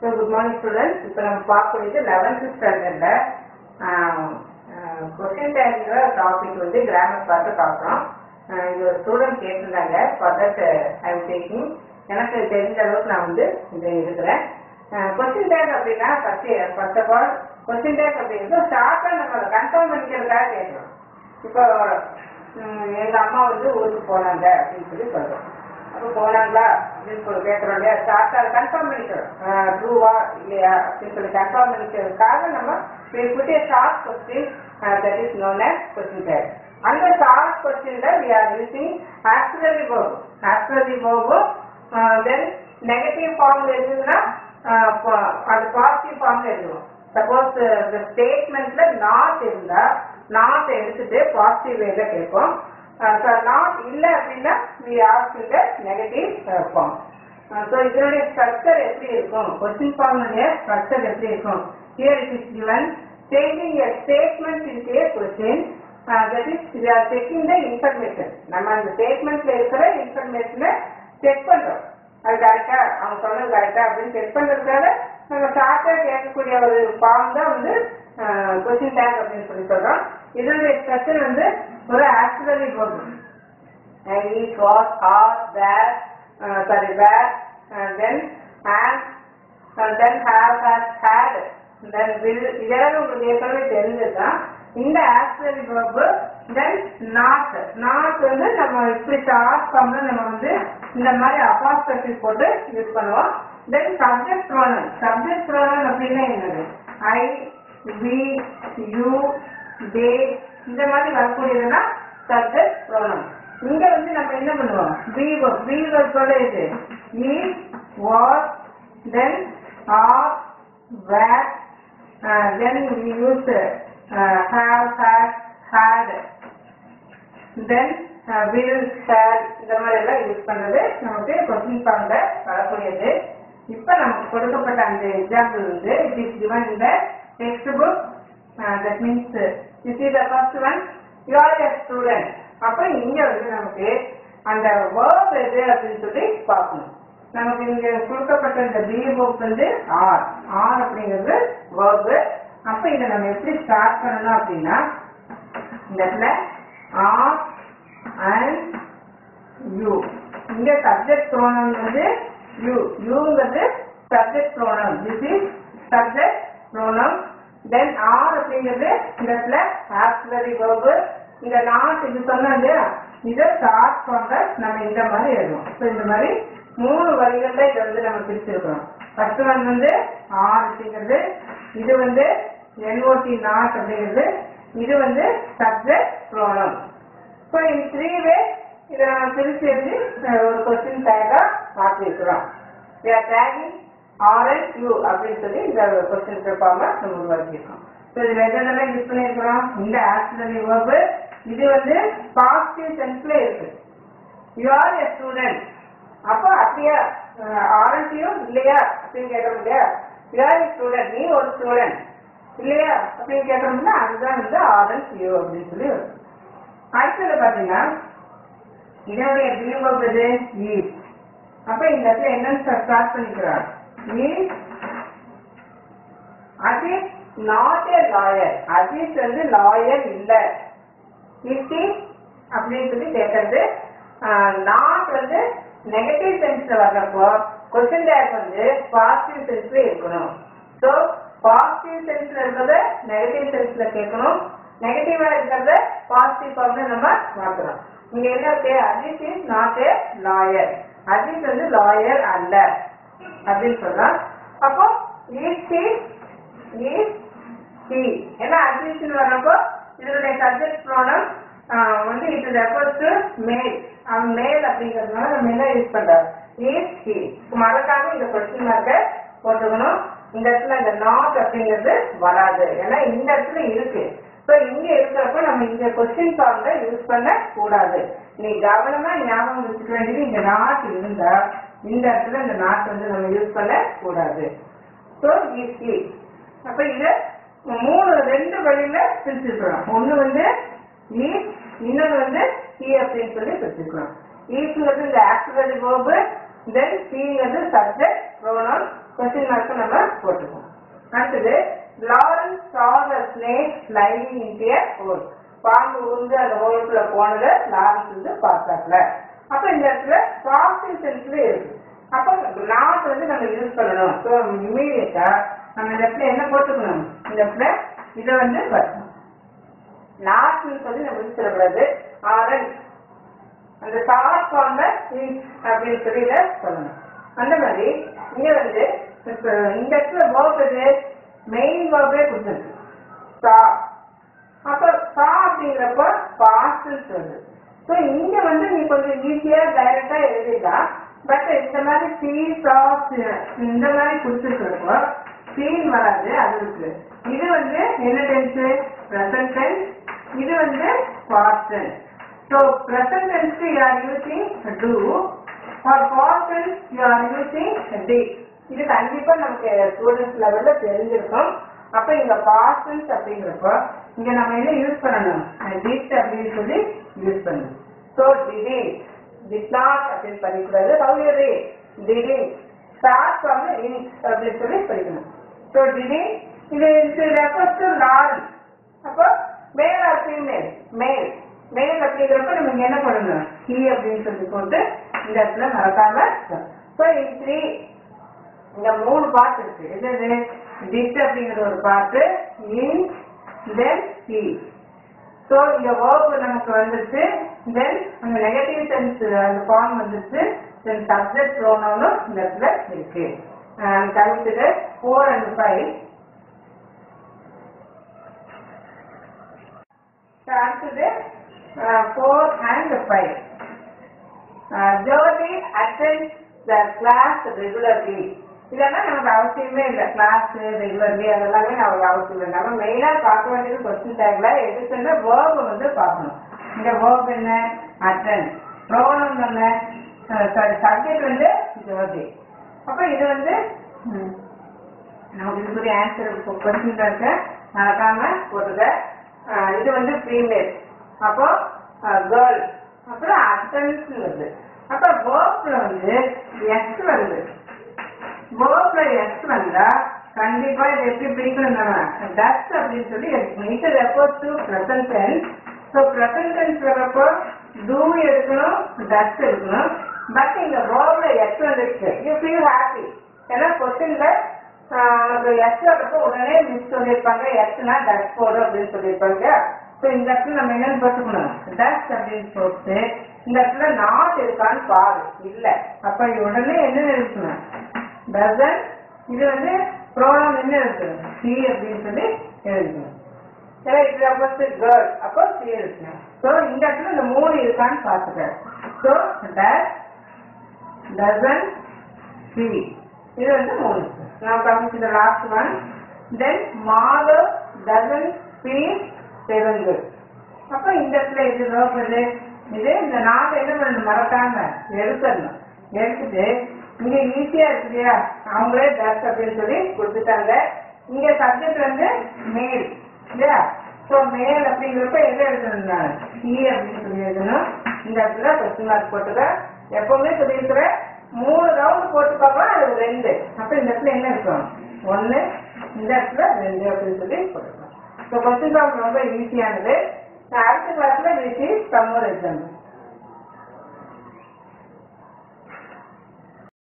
So good morning students இப்போ நம்ம பார்க்கக்கூடியது லெவன்த்து ஸ்டாண்டர்டில் கொஸ்டின் டைம்ங்கிற டாபிக் வந்து கிராமர் பார்த்து பார்க்குறோம். இது ஒரு ஸ்டூடெண்ட் கேட்டிருந்தாங்க. For that I am taking எனக்கு தெரிஞ்ச அளவுக்கு நான் வந்து இதை இருக்கிறேன் கொஸ்டின் டேக் அப்படின்னா first first of all question tag அப்படிங்கிறது ஷார்ட்டாக நம்ம அதை கன்ஃபார்ம் பண்ணிக்கிறதுக்காக கேட்குறோம். இப்போ எங்கள் அம்மா வந்து ஊருக்கு போனாங்க அப்படின்னு சொல்லி சொல்கிறோம் அப்போ போனாங்களா அப்படின்னு சொல்லி கேட்கறோம் இல்லையா? ஷார்ட்டா கன்ஃபார்ம் பண்ணிக்கிறோம். ட்ரூவா இல்லையா அப்படின்னு சொல்லி கன்ஃபார்ம் பண்ணிக்கிறதுக்காக நம்ம put a short question that is known as question tag அந்த ஷார்ட் கொஸ்டின்ல we are using auxiliary verb auxiliary verb then negative ஃபார்ம்ல இருந்ததுன்னா uh, அது பாசிட்டிவ் ஃபார்ம்ல எழுதுவோம். சப்போஸ் இந்த ஸ்டேட்மெண்ட்ல நாட் இருந்தா நாட் எடுத்துட்டு பாசிட்டிவ் வேல கேட்போம். நாட் இல்லை அப்படின்னா வி ஆஸ்க் இந்த நெகட்டிவ் ஃபார்ம் ஸோ இதனுடைய ஸ்ட்ரக்சர் எப்படி இருக்கும்? கொஸ்டின் ஃபார்முடைய ஸ்ட்ரக்சர் எப்படி இருக்கும்? Here it is given. Changing a statement into a question uh, that is we are checking the நம்ம அந்த ஸ்டேட்மெண்ட்ல இருக்கிற இன்ஃபர்மேஷனை செக் பண்றோம். அது கரெக்டா அவங்க சொன்னது கரெக்டா அப்படின்னு செக் பண்றதுக்காக நம்ம ஷார்ட்டா கேட்கக்கூடிய ஒரு ஃபார்ம் தான் வந்து கொஸ்டின் டேக் அப்படின்னு சொல்லி சொல்றோம். இதனுடைய ஸ்ட்ரக்சர் வந்து ஒரு ஆக்சிலரி போகும் eat was are where uh, sorry where uh, then and uh, then have has had then will இதெல்லாம் உங்களுக்கு ஏற்கனவே தெரிஞ்சதுதான் இந்த auxiliary verb then not not வந்து நம்ம இப்படி ஸ்டார்ட் பண்ண நம்ம வந்து இந்த மாதிரி அபாஸ்ட்ரஃபி போட்டு யூஸ் பண்ணுவோம் then subject pronoun subject pronoun அப்படின்னா என்னது? ஐ வி யூ தே இந்த மாதிரி வரக்கூடியதுன்னா சப்ஜெக்ட் ப்ரோனம் இங்க வந்து நம்ம என்ன பண்ணுவோம்? வி verb போல இது. Is what then are where then then we use had then will her இந்த மாதிரி எல்லாம் யூஸ் பண்றது நமக்கு கொஸ்டின் ஃபார்ம்ல வரக்கூடியது. இப்ப நமக்கு கொடுக்கப்பட்ட அந்த எக்ஸாம்பிள் வந்து இட் இஸ் கிவன் இந்த textbook that means this is the first one? You are a student. அப்ப இங்க வந்து நமக்கு அந்த verb எது அப்படின்னு சொல்லி பார்க்கணும். நமக்கு இங்க கொடுக்கப்பட்ட இந்த பி வந்து ஆர் ஆர் அப்படிங்கிறது verb. அப்ப இதை நம்ம எப்படி ஸ்டார்ட் பண்ணணும் அப்படின்னா இந்த இடத்துல ஆர் அண்ட் யூ இங்க சப்ஜெக்ட் ப்ரோனவுன் வந்து you யூங்கிறது subject pronoun this is subject pronoun then are அப்படிங்கிறது இந்த இடத்துல ஆக்சிலரி verb. இந்த நாட் இது சொன்னா இல்லையா? இதை ஸ்டார்ட் பண்ற நம்ம இந்த மாதிரி எழுதுவோம் இப்போ இந்த மாதிரி மூணு வரிகள்ல இதை வந்து நம்ம பிரிச்சிருக்கிறோம் ஃபர்ஸ்ட் ஒன் வந்து ஆர் அப்படிங்கிறது இது வந்து என்ஓடி நாட் அப்படிங்கிறது இது வந்து சப்ஜெக்ட் ப்ரோனம் ஸோ இந்த த்ரீ வே இதை நம்ம பிரிச்சு எழுதி ஒரு கொஸ்டின் டேகா மாற்றிருக்கிறோம் we are tagging அப்படின்னு சொல்லி இந்த கொஸ்டின் பேப்பாம நம்ம உருவாக்கியிருக்கோம் ஸோ இது எதெல்லாம் யூஸ் பண்ணியிருக்கிறோம் இந்த ஆக்சிலரி verb இது வந்து பாசிட்டிவ் சென்ஸ்ல இருக்கு. யூ ஆர் எ ஸ்டூடெண்ட் அப்போ அப்படியா? ஆரண்டியும் இல்லையா? அப்படின்னு கேட்கணும் இல்லையா? யூ ஆர் எ ஸ்டூடெண்ட் நீ ஒரு ஸ்டூடெண்ட் இல்லையா? அப்படின்னு கேட்கணும்னா அதுதான் வந்து ஆரண்ட் யூ அப்படின்னு சொல்லி வரும். அடுத்தது பாத்தீங்கன்னா இதனுடைய பிம்பம் எது ஈஸ் e. அப்போ இந்த இடத்துல என்னன்னு ஸ்டார்ட் பண்ணிக்கிறார். Is Ajith not a lawyer Ajith வந்து லாயர் இல்ல. இசி அப்படின்னு சொல்லி கேட்கறது நாட் வந்து நெகட்டிவ் சென்ஸ்ல வர்றப்போ கொஸ்டின் டேக் வந்து பாசிட்டிவ் சென்ஸ்ல இருக்கணும். ஸோ பாசிட்டிவ் சென்ஸ்ல இருக்கிறத நெகட்டிவ் சென்ஸ்ல கேட்கணும் நெகட்டிவா இருக்கிறத பாசிட்டிவ் ஃபார்ம்ல நம்ம மாற்றணும் இங்க என்ன இருக்கு? Ajith is not a lawyer Ajith வந்து லாயர் அல்ல. அப்படின்னு சொல்றோம் அப்போ இஸ் he இஸ் he ஏன்னா அஜித்னு வர்றப்போ இதனுடைய சப்ஜெக்ட் ப்ராப்ளம் வந்து இட் ரெஃபர்ஸ் டு மேல் அவன் மேல் அப்படிங்கிறதுனால நம்ம என்ன யூஸ் பண்றோம் இஸ் he மறக்காம இந்த கொஸ்டின் மார்க்கை போட்டுக்கணும். இந்த இடத்துல இந்த நாட் அப்படிங்கிறது வராது. ஏன்னா இந்த இடத்துல இருக்கு. ஸோ இங்கே இருக்கிறப்ப நம்ம இந்த கொஸ்டின் ஃபார்ம்ல யூஸ் பண்ண கூடாது நீ கவனமா ஞாபகம் வச்சுக்க வேண்டியது இந்த நாட் இருந்தா இந்த இடத்துல இந்த நாட் வந்து நம்ம யூஸ் பண்ண கூடாது ஸோ இட்லி அப்ப இது மூணு ரெண்டு வழியில பிரிச்சுக்கலாம் ஒண்ணு வந்து ஈ இன்னொன்று வந்து சி அப்படின்னு சொல்லி பிரிச்சுக்கலாம் ஈஸ்ங்கிறது இந்த ஆக்சிலரி வேர்பு தென் சிங்கிறது சப்ஜெக்ட் ப்ரோனவுன் கொஸ்டின் மார்க்கு நம்ம போட்டுக்கோம் அடுத்தது Lawrence saw the lining sliding into a பாம்பு உருந்து அந்த ஹோலுக்குள்ள போனதை லாரன்ஸ் வந்து பார்த்தாப்ல அப்ப இந்த இடத்துல பாசிட்டிவ் சென்ஸ்ல இருக்கு அப்ப நாட் வந்து நம்ம யூஸ் பண்ணணும். ஸோ இமீடியட்டா நம்ம இந்த இடத்துல என்ன போட்டுக்கணும்? இந்த இடத்துல இதை வந்து வரணும் நாட்னு சொல்லி நம்ம யூஸ் பண்ணக்கூடாது. ஆரல் அந்த சாட் ஃபார்ம்ல அப்படின்னு சொல்லி இதை சொல்லணும். அந்த மாதிரி இங்க வந்து இப்போ இந்த இடத்துல வேர்ப் மெயின் வேர்பே கொடுத்துருக்கு சா அப்ப சா அப்படி பாஸ்ட் வருது ஸோ இங்க வந்து நீ கொஞ்சம் ஈஸியா டைரக்டா எழுதிடலாம் பட் இந்த மாதிரி சி சா இந்த மாதிரி கொடுத்துருக்கிறப்போ சீன் வராது அது இருக்கு. இது வந்து என்ன டென்ஸ் ப்ரெசன்ட் டென்ஸ் இது வந்து past tense so present tense you are using do for past tense you are using did. இது கண்டிப்பா நமக்கு ஸ்டூடெண்ட்ஸ் லெவல்ல தெரிஞ்சிருக்கும். அப்ப இங்க past tense அப்படிங்கிறப்போ இங்க நம்ம என்ன யூஸ் பண்ணணும்? டிட் அப்படின்னு சொல்லி யூஸ் பண்ணணும். So didn't did. Not அப்படின்னு படிக்கூடாது how you read didn't start from the in அப்படின்னு சொல்லி படிக்கணும் so didn't இது இது refers to large அப்போ மேல் ஆர் ஃபீமேல் மேல் மேல் அப்படிங்கிறப்ப நம்ம என்ன பண்ணணும்? ஹி அப்படின்னு சொல்லி போட்டு இந்த இடத்துல மறக்காம ஸோ த்ரீ இந்த மூணு பார்ட் இருக்கு. என்னது? டிட் அப்படிங்கிற ஒரு part in then see so இந்த வேர்ப் நமக்கு வந்துட்டு தென் அந்த நெகட்டிவ் சென்ஸ் அந்த ஃபார்ம் வந்துச்சு. தென் சப்ஜெக்ட் ப்ரோனோனும் இந்த இடத்துல இருக்கு. கழிச்சுட்டு ஃபோர் அண்ட் ஃபைவ் அடுத்தது four and five Jyothi attend the class regularly இதெல்லாம் நமக்கு அவசியமே இல்லை. கிளாஸ் ரெகுலர்லி அதெல்லாமே நமக்கு அவசியம் இல்லை. நம்ம மெயினாக பார்க்க வேண்டியது கொஸ்டின் டேக்ல எதுக்குன்னா வேர்பு வந்து பார்க்கணும். இந்த வேர்ப் என்ன? அட்டன் ப்ரோனம் என்ன? சாரி சப்ஜெக்ட் வந்து ஜோதி. அப்போ இது வந்து நமக்கு இதுக்குரிய ஆன்சர் கொஸ்டின் இருக்கு. மறக்காம போட்டுக்க. இது வந்து ஃபீமேல் அப்போ கேர்ள் அப்புறம் அட்டன்ஸ் வருது. அப்ப வேர்ப்ல வந்து எஸ் வருது. வேர்ப்ல எஸ் வந்தா கண்டிப்பா இது எப்படி பிரிக்கணும் நம்ம டஸ்ட் அப்படின்னு சொல்லி எடுக்கணும் இது refers to present tense so present tense வரப்போ டூ எடுக்கணும் டஸ்ட் எடுக்கணும். பட் இந்த வேர்ப்ல எஸ் வந்துருச்சு யூ ஃபீல் ஹாப்பி ஏன்னா கொஸ்டின்ல நமக்கு எஸ் வரப்போ உடனே மிஸ் சொல்லியிருப்பாங்க. எஸ்னா டஸ்ட் போடும் அப்படின்னு சொல்லியிருப்பாங்க. ஸோ இந்த இடத்துல நம்ம என்னன்னு பார்த்துக்கணும். டஸ்ட் அப்படின்னு போட்டு இந்த இடத்துல நாட் இருக்கான்னு பாரு. இல்லை. அப்ப உடனே என்ன இருக்கணும் டசன் இது வந்து ப்ரோனம் என்ன இருக்கணும் சி அப்படின்னு சொல்லி எழுதணும். இது அப்போ கேர்ள் அப்போ சி இருக்கணும் ஸோ இந்த இடத்துல இந்த மூணு இருக்கான்னு பார்த்துக்கிறேன் ஸோ டஸ் டசன் சி இது வந்து மூணு. நான் கமிச்சு last one then Madhav doesn't speak Telugu. அப்போ இந்த இடத்துல இது லோக்கல் இது இந்த நாலு என்ன பண்ணணும்? மறக்காம எடுத்துடணும் எடுத்துட்டு இங்க ஈஸியா இருக்கு இல்லையா? அவங்களே டஸ் அப்படின்னு சொல்லி கொடுத்துட்டாங்க. இங்க சப்ஜெக்ட் வந்து மேல் இல்லையா? ஸோ மேல் அப்படிங்கிறப்ப என்ன எழுதணும் நான் e அப்படின்னு சொல்லி எழுதணும். இந்த இடத்துல கொஸ்டின் மார்க் போட்டுக்க. எப்பவுமே சொல்லியிருக்கிற மூணு ரவுண்ட் போட்டு பார்க்கலாம் அது ரெண்டு. அப்போ இந்த இடத்துல என்ன இருக்கும்? ஒன்று இந்த இடத்துல ரெண்டு அப்படின்னு சொல்லி போட்டுக்கலாம். ஸோ கொஸ்டின் பேப்பர் ரொம்ப ஈஸியானது அடுத்த கிளாஸ்ல வீசி சம்மர் எக்ஸாம்பிள்